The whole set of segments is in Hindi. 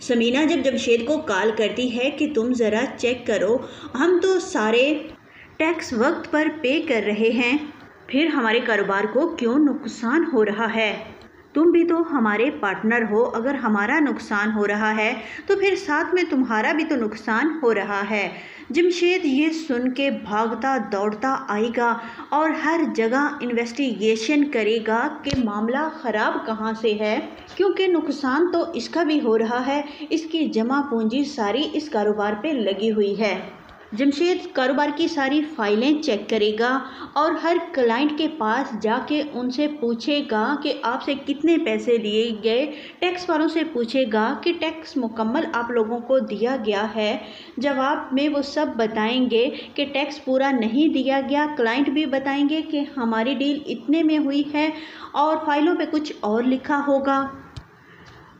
समीना जब जमशेद को कॉल करती है कि तुम ज़रा चेक करो, हम तो सारे टैक्स वक्त पर पे कर रहे हैं। फिर हमारे कारोबार को क्यों नुकसान हो रहा है? तुम भी तो हमारे पार्टनर हो, अगर हमारा नुकसान हो रहा है तो फिर साथ में तुम्हारा भी तो नुकसान हो रहा है। जमशेद ये सुन के भागता दौड़ता आएगा और हर जगह इन्वेस्टिगेशन करेगा कि मामला ख़राब कहाँ से है, क्योंकि नुकसान तो इसका भी हो रहा है, इसकी जमा पूंजी सारी इस कारोबार पे लगी हुई है। जमशेद कारोबार की सारी फाइलें चेक करेगा और हर क्लाइंट के पास जाके उनसे पूछेगा कि आपसे कितने पैसे लिए गए। टैक्स वालों से पूछेगा कि टैक्स मुकम्मल आप लोगों को दिया गया है। जवाब में वो सब बताएँगे कि टैक्स पूरा नहीं दिया गया। क्लाइंट भी बताएँगे कि हमारी डील इतने में हुई है और फाइलों पे कुछ और लिखा होगा।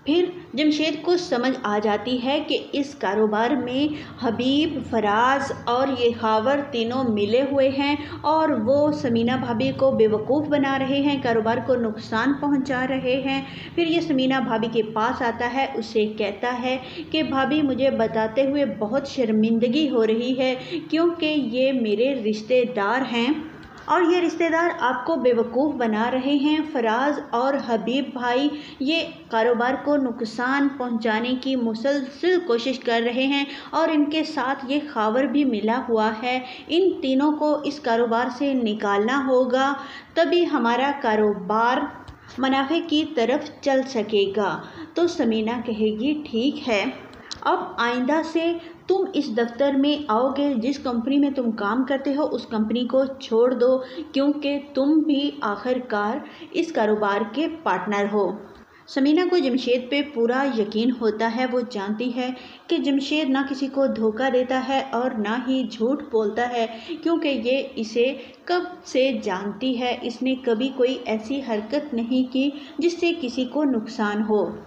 फिर जमशेद को समझ आ जाती है कि इस कारोबार में हबीब, फराज और ये खावर तीनों मिले हुए हैं और वो समीना भाभी को बेवकूफ़ बना रहे हैं, कारोबार को नुकसान पहुँचा रहे हैं। फिर ये समीना भाभी के पास आता है, उसे कहता है कि, भाभी, मुझे बताते हुए बहुत शर्मिंदगी हो रही है, क्योंकि ये मेरे रिश्तेदार हैं। और ये रिश्तेदार आपको बेवकूफ़ बना रहे हैं। फराज और हबीब भाई, ये कारोबार को नुकसान पहुँचाने की मुसलसिल कोशिश कर रहे हैं और इनके साथ ये खावर भी मिला हुआ है। इन तीनों को इस कारोबार से निकालना होगा, तभी हमारा कारोबार मुनाफे की तरफ़ चल सकेगा। तो समीना कहेगी, ठीक है, अब आइंदा से तुम इस दफ्तर में आओगे, जिस कंपनी में तुम काम करते हो, उस कंपनी को छोड़ दो, क्योंकि तुम भी आखिरकार इस कारोबार के पार्टनर हो। समीना को जमशेद पे पूरा यकीन होता है, वो जानती है कि जमशेद ना किसी को धोखा देता है और ना ही झूठ बोलता है, क्योंकि ये इसे कब से जानती है, इसने कभी कोई ऐसी हरकत नहीं की जिससे किसी को नुकसान हो।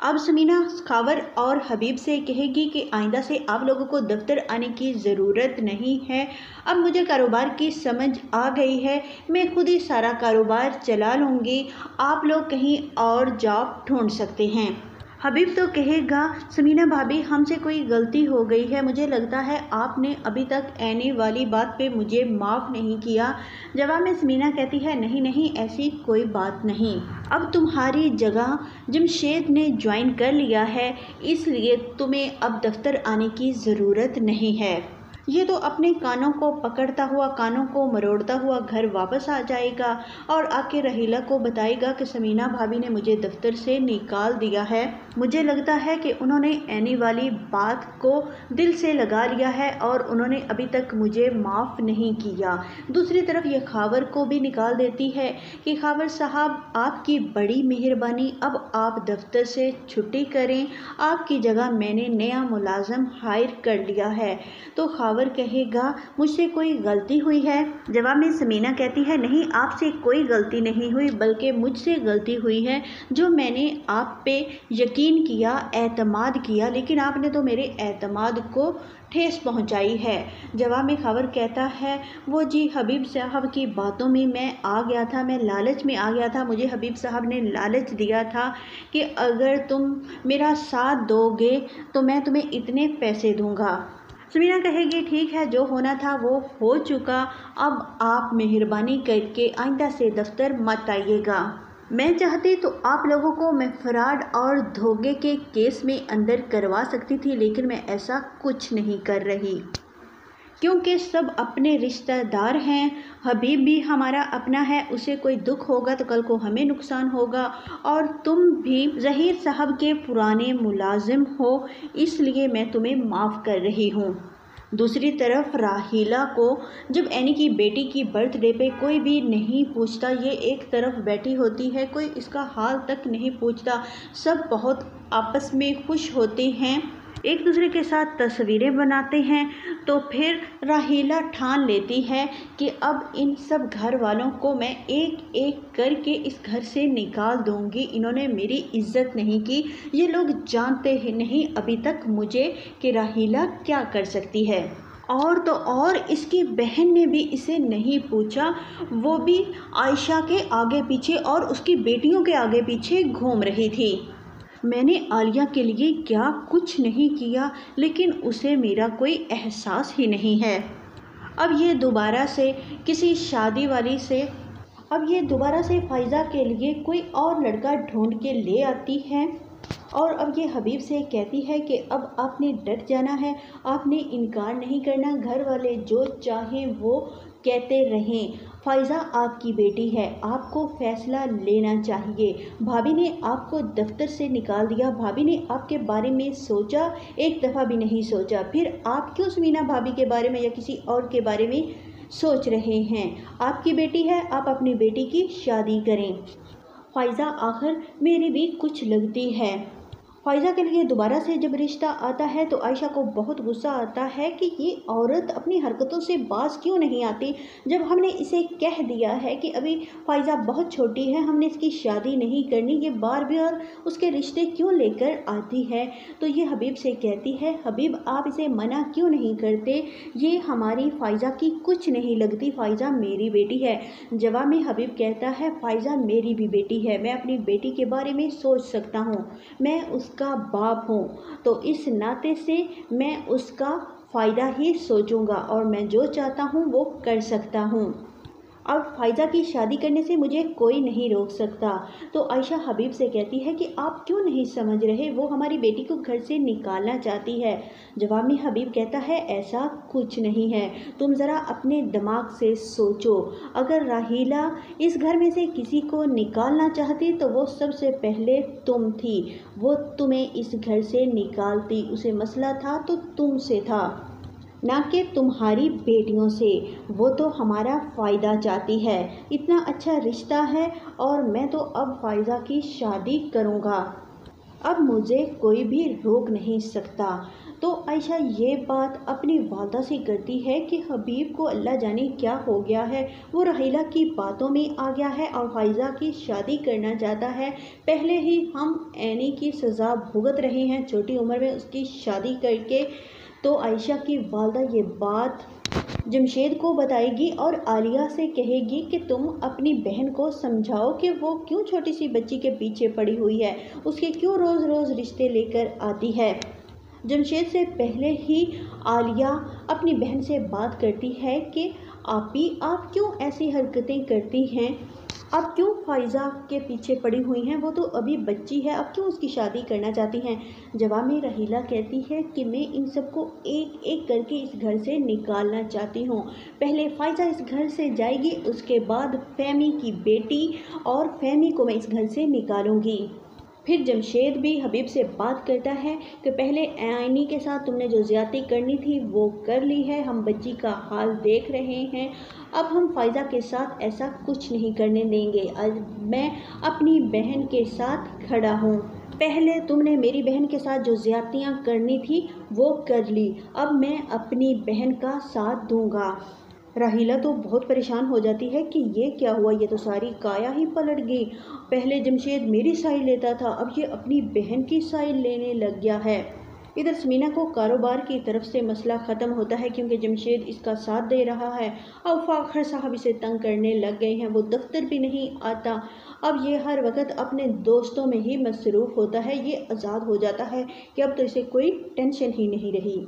अब समीना खावर और हबीब से कहेगी कि आइंदा से आप लोगों को दफ्तर आने की ज़रूरत नहीं है। अब मुझे कारोबार की समझ आ गई है। मैं खुद ही सारा कारोबार चला लूँगी। आप लोग कहीं और जॉब ढूँढ सकते हैं। हबीब तो कहेगा, समीना भाभी, हमसे कोई गलती हो गई है। मुझे लगता है आपने अभी तक आने वाली बात पे मुझे माफ़ नहीं किया। जवाब में समीना कहती है, नहीं नहीं, ऐसी कोई बात नहीं। अब तुम्हारी जगह जमशेद ने ज्वाइन कर लिया है, इसलिए तुम्हें अब दफ्तर आने की ज़रूरत नहीं है। ये तो अपने कानों को पकड़ता हुआ, कानों को मरोड़ता हुआ घर वापस आ जाएगा और आके रहीला को बताएगा कि समीना भाभी ने मुझे दफ्तर से निकाल दिया है। मुझे लगता है कि उन्होंने एनी वाली बात को दिल से लगा लिया है और उन्होंने अभी तक मुझे माफ़ नहीं किया। दूसरी तरफ़ यह खावर को भी निकाल देती है कि खावर साहब, आपकी बड़ी मेहरबानी, अब आप दफ्तर से छुट्टी करें, आपकी जगह मैंने नया मुलाजम हायर कर लिया है। तो खावर बाबर कहेगा, मुझसे कोई गलती हुई है? जवाब में समीना कहती है, नहीं, आपसे कोई गलती नहीं हुई, बल्कि मुझसे गलती हुई है, जो मैंने आप पे यकीन किया, एतमाद किया, लेकिन आपने तो मेरे एतमाद को ठेस पहुंचाई है। जवाब में खबर कहता है, वो जी, हबीब साहब की बातों में मैं आ गया था, मैं लालच में आ गया था, मुझे हबीब साहब ने लालच दिया था कि अगर तुम मेरा साथ दोगे तो मैं तुम्हें इतने पैसे दूँगा। समीना कहेगी, ठीक है, जो होना था वो हो चुका। अब आप मेहरबानी करके आइंदा से दफ्तर मत आइएगा। मैं चाहती तो आप लोगों को मैं फ्रॉड और धोखे के केस में अंदर करवा सकती थी, लेकिन मैं ऐसा कुछ नहीं कर रही। क्योंकि सब अपने रिश्तेदार हैं, हबीब भी हमारा अपना है, उसे कोई दुख होगा तो कल को हमें नुकसान होगा। और तुम भी जहीर साहब के पुराने मुलाजिम हो, इसलिए मैं तुम्हें माफ़ कर रही हूँ। दूसरी तरफ़ राहीला को, जब एनी की बेटी की बर्थडे पे कोई भी नहीं पूछता, ये एक तरफ़ बैठी होती है, कोई इसका हाल तक नहीं पूछता। सब बहुत आपस में खुश होते हैं। एक दूसरे के साथ तस्वीरें बनाते हैं तो फिर राहीला ठान लेती है कि अब इन सब घर वालों को मैं एक एक करके इस घर से निकाल दूँगी। इन्होंने मेरी इज़्ज़त नहीं की। ये लोग जानते ही नहीं अभी तक मुझे कि राहीला क्या कर सकती है। और तो और इसकी बहन ने भी इसे नहीं पूछा। वो भी आयशा के आगे पीछे और उसकी बेटियों के आगे पीछे घूम रही थी। मैंने आलिया के लिए क्या कुछ नहीं किया, लेकिन उसे मेरा कोई एहसास ही नहीं है। अब ये दोबारा से किसी शादी वाली से, अब ये दोबारा से फ़ायज़ा के लिए कोई और लड़का ढूंढ के ले आती है? और अब ये हबीब से कहती है कि अब आपने डट जाना है, आपने इनकार नहीं करना, घर वाले जो चाहें वो कहते रहें, फ़ायज़ा आपकी बेटी है, आपको फ़ैसला लेना चाहिए। भाभी ने आपको दफ्तर से निकाल दिया, भाभी ने आपके बारे में सोचा, एक दफ़ा भी नहीं सोचा। फिर आप क्यों समीना भाभी के बारे में या किसी और के बारे में सोच रहे हैं? आपकी बेटी है, आप अपनी बेटी की शादी करें। फ़ायज़ा आखिर, मेरी भी कुछ लगती है। फ़ायज़ा के लिए दोबारा से जब रिश्ता आता है तो आयशा को बहुत गुस्सा आता है कि ये औरत अपनी हरकतों से बाज क्यों नहीं आती? जब हमने इसे कह दिया है कि अभी फ़ायज़ा बहुत छोटी है, हमने इसकी शादी नहीं करनी, ये बार बार उसके रिश्ते क्यों लेकर आती है? तो ये हबीब से कहती है, हबीब, आप इसे मना क्यों नहीं करते? ये हमारी फ़ायज़ा की कुछ नहीं लगती फ़ायज़ा मेरी बेटी है। जवाब में हबीब कहता है फ़ायज़ा मेरी भी बेटी है, मैं अपनी बेटी के बारे में सोच सकता हूँ। मैं उस उसका बाप हूँ। तो इस नाते से मैं उसका फ़ायदा ही सोचूँगा और मैं जो चाहता हूँ वो कर सकता हूँ। अब फ़ायदा की शादी करने से मुझे कोई नहीं रोक सकता। तो आयशा हबीब से कहती है कि आप क्यों नहीं समझ रहे? वो हमारी बेटी को घर से निकालना चाहती है। जवाब में हबीब कहता है, ऐसा कुछ नहीं है। तुम ज़रा अपने दिमाग से सोचो। अगर राहीला इस घर में से किसी को निकालना चाहती तो वो सबसे पहले तुम थी। वो तुम्हें इस घर से निकालती। उसे मसला था तो तुमसे था। ना कि तुम्हारी बेटियों से। वो तो हमारा फ़ायदा चाहती है। इतना अच्छा रिश्ता है और मैं तो अब फ़ायदा की शादी करूँगा। अब मुझे कोई भी रोक नहीं सकता। तो आयशा, ये बात अपनी वालदा से करती है कि हबीब को अल्लाह जाने क्या हो गया है। वो रहीला की बातों में आ गया है और फायज़ा की शादी करना चाहता है। पहले ही हम ऐनी की सज़ा भुगत रहे हैं। छोटी उम्र में उसकी शादी करके तो आयशा की वालदा ये बात जमशेद को बताएगी और आलिया से कहेगी कि तुम अपनी बहन को समझाओ कि वो क्यों छोटी सी बच्ची के पीछे पड़ी हुई है। उसके क्यों रोज़ रोज़ रिश्ते लेकर आती है? जमशेद से पहले ही आलिया अपनी बहन से बात करती है कि, आपी आप क्यों ऐसी हरकतें करती हैं? अब क्यों फ़ाइज़ा के पीछे पड़ी हुई हैं? वो तो अभी बच्ची है, अब क्यों उसकी शादी करना चाहती हैं? जवाब में रहीला कहती है कि मैं इन सबको एक एक करके इस घर से निकालना चाहती हूँ। पहले फ़ाइज़ा इस घर से जाएगी, उसके बाद फैमी की बेटी और फैमी को मैं इस घर से निकालूँगी। फिर जमशेद भी हबीब से बात करता है कि पहले आइनी के साथ तुमने जो ज़्यादती करनी थी, वो कर ली है। हम बच्ची का हाल देख रहे हैं। अब हम फ़ायदा के साथ ऐसा कुछ नहीं करने देंगे। आज मैं अपनी बहन के साथ खड़ा हूँ। पहले तुमने मेरी बहन के साथ जो ज़्यादतियाँ करनी थी, वो कर ली। अब मैं अपनी बहन का साथ दूँगा। राहीला तो बहुत परेशान हो जाती है कि ये क्या हुआ? ये तो सारी काया ही पलट गई। पहले जमशेद मेरी साइड लेता था, अब ये अपनी बहन की साइड लेने लग गया है। इधर समीना को कारोबार की तरफ़ से मसला ख़त्म होता है क्योंकि जमशेद इसका साथ दे रहा है। अब फ़ाखर साहब इसे तंग करने लग गए हैं, वो दफ्तर भी नहीं आता। अब ये हर वक्त अपने दोस्तों में ही मसरूफ़ होता है, ये आज़ाद हो जाता है कि अब तो इसे कोई टेंशन ही नहीं रही।